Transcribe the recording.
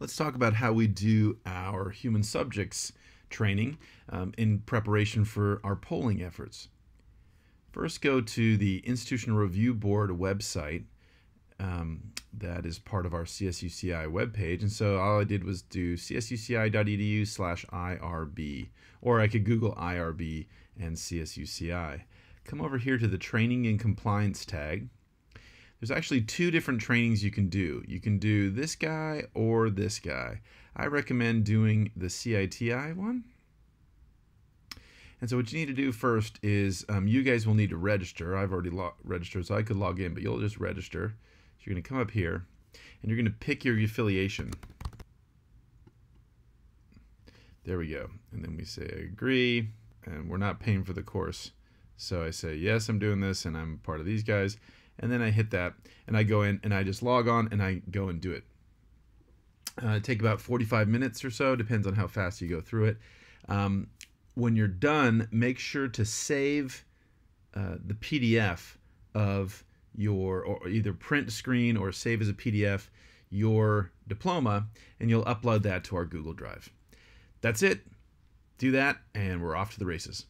let's talk about how we do our human subjects training um, in preparation for our polling efforts. First, go to the Institutional Review Board website. Um, that is part of our CSUCI webpage. And so all I did was do csuci.edu slash IRB, or I could Google IRB and CSUCI. Come over here to the Training and Compliance tag. There's actually two different trainings you can do. You can do this guy or this guy. I recommend doing the CITI one. And so what you need to do first is um, you guys will need to register. I've already registered, so I could log in, but you'll just register. So you're going to come up here, and you're going to pick your affiliation. There we go. And then we say agree, and we're not paying for the course. So I say, yes, I'm doing this, and I'm part of these guys and then I hit that and I go in and I just log on and I go and do it. Uh, take about 45 minutes or so, depends on how fast you go through it. Um, when you're done, make sure to save uh, the PDF of your, or either print screen or save as a PDF your diploma, and you'll upload that to our Google Drive. That's it. Do that, and we're off to the races.